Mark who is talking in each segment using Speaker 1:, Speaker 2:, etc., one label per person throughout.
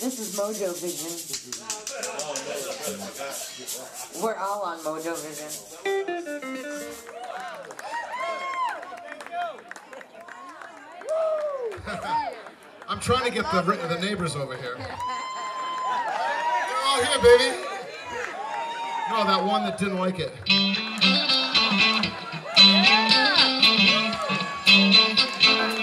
Speaker 1: This is Mojo Vision. We're all on Mojo Vision.
Speaker 2: I'm trying to get the the neighbors over here. They're all here, baby. No, that one that didn't like it. Hey,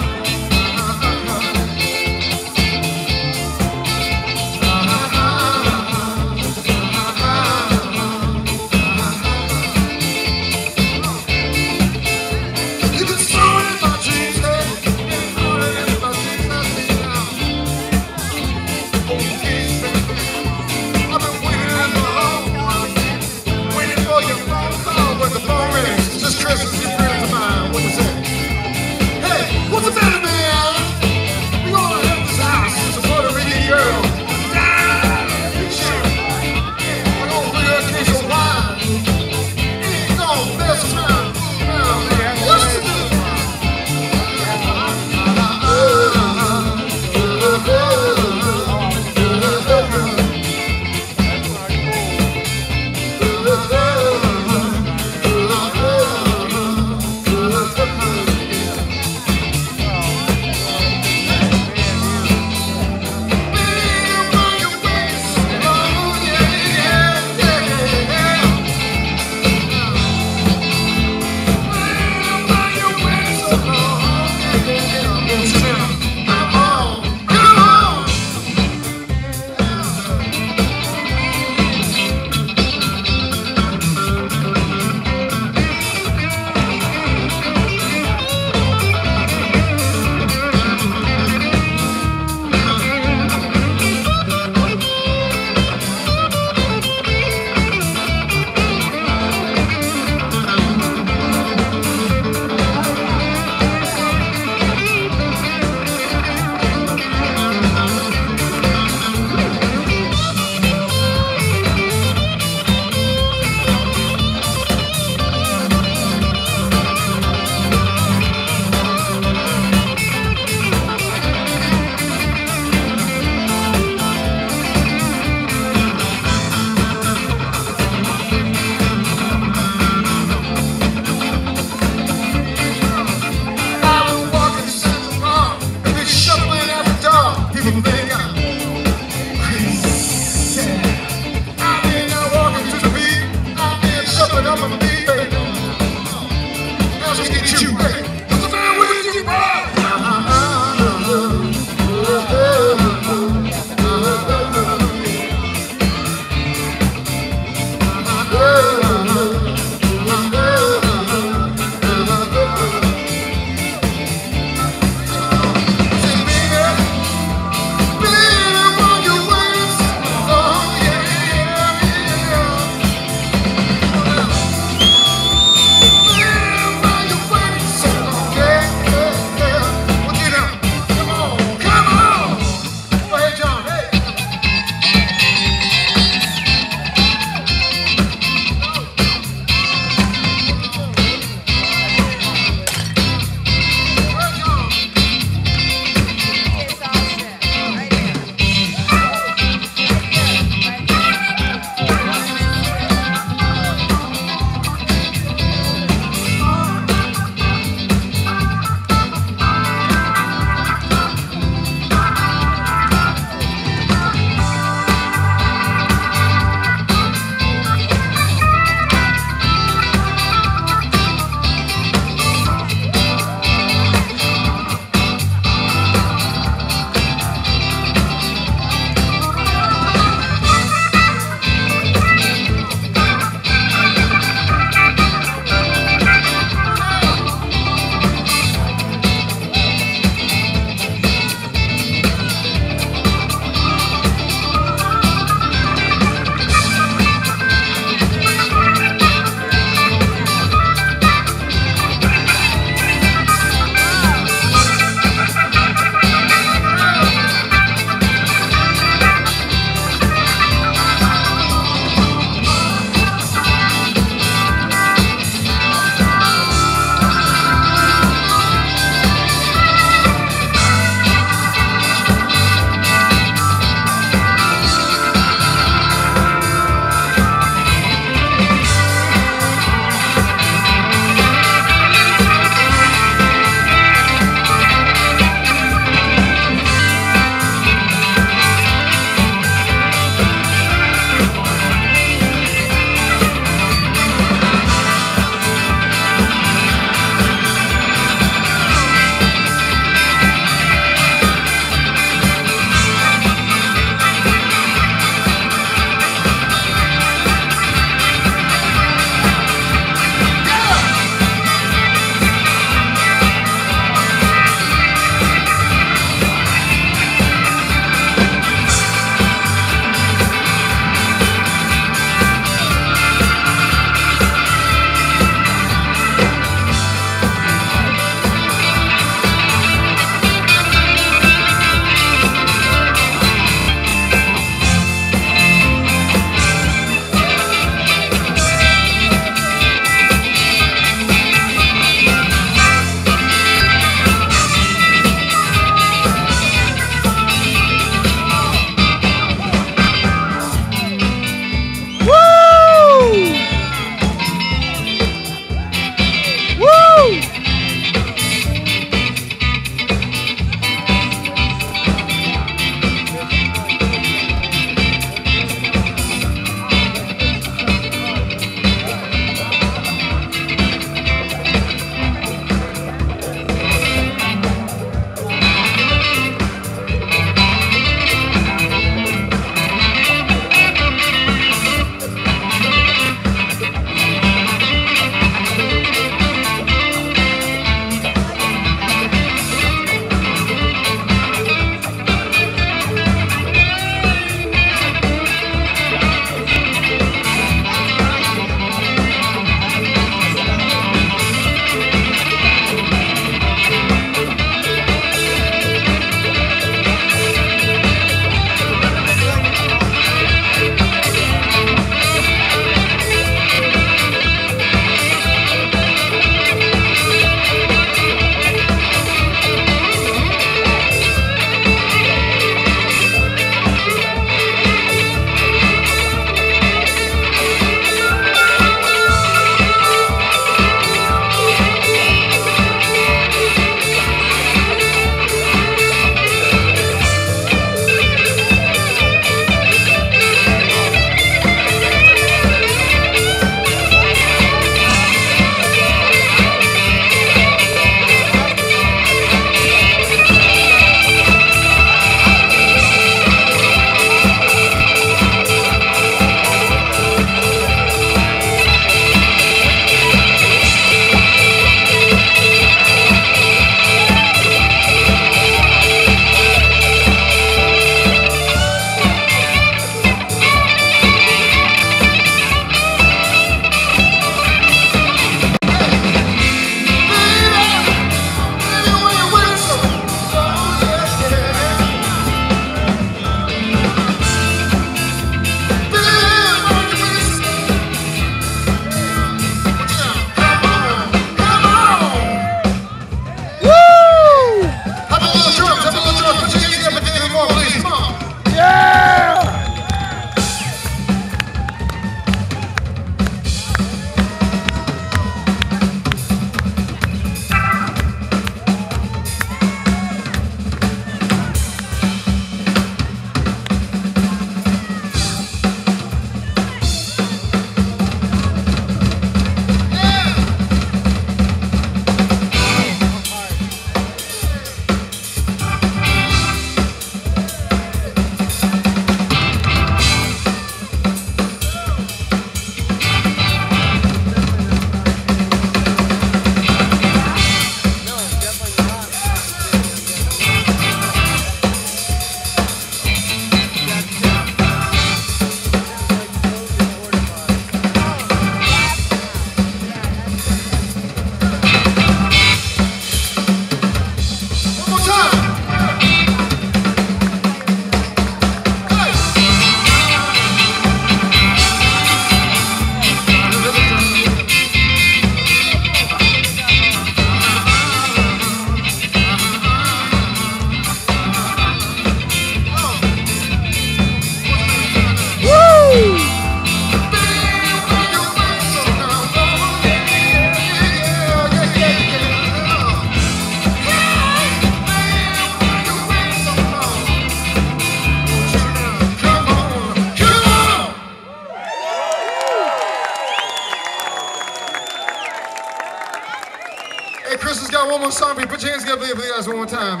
Speaker 3: song. Put your hands together for you guys one more time.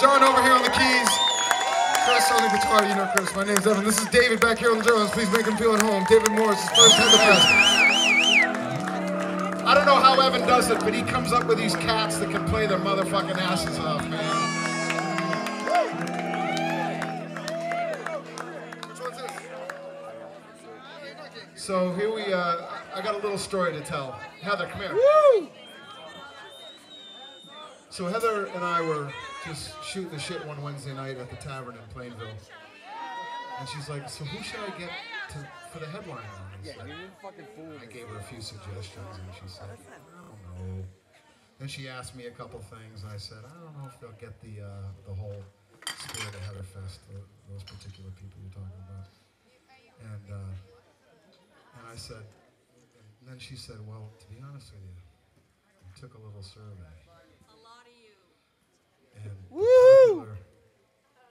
Speaker 3: Sean over here on the keys. Chris on the guitar. You know Chris. My name's Evan. This is David back here on the drums. Please make him feel at home. David Morris, his first Heather Fest. I don't know how Evan does it, but he comes up with these cats that can play their motherfucking asses off, man. So here we, uh, I got a little story to tell. Heather, come here. So Heather and I were just shooting the shit one Wednesday night at the tavern in Plainville. And she's like, so who should I get to, for the headline on this? I gave her a few suggestions and she said, I don't know. Then she asked me a couple things and I said, I don't know if they'll get the, uh, the whole spirit of Heatherfest, tho- those particular people you're talking about. And, uh, and I said, and then she said, well, to be honest with you, I took a little survey. And the popular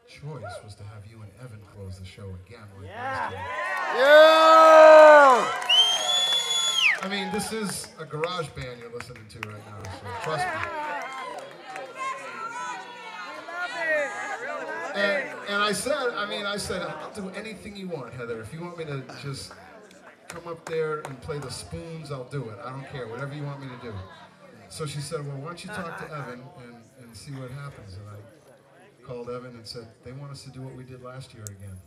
Speaker 3: choice was to have you and Evan close the show again. Like last time. I mean, this is a garage band you're listening to right now, so trust me. And, and I said, I mean, I said, I'll do anything you want, Heather. If you want me to just come up there and play the spoons, I'll do it. I don't care, whatever you want me to do. So she said, well, why don't you talk to Evan and, and see what happens? And I called Evan and said, they want us to do what we did last year again.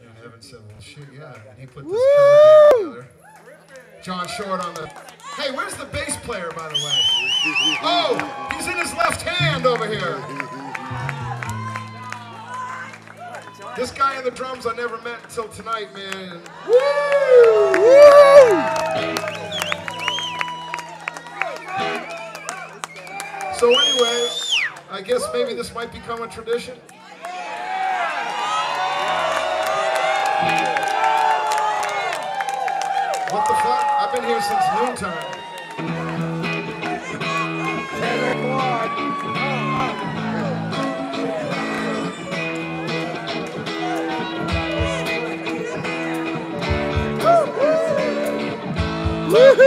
Speaker 3: And Evan said, well, shit, yeah. And he put this together. John Short on the. Hey, where's the bass player, by the way? Oh, he's in his left hand over here. This guy in the drums I never met until tonight, man. So anyway, I guess maybe this might become a tradition. What the fuck? I've been here since noontime. Please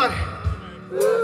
Speaker 4: come Ismar.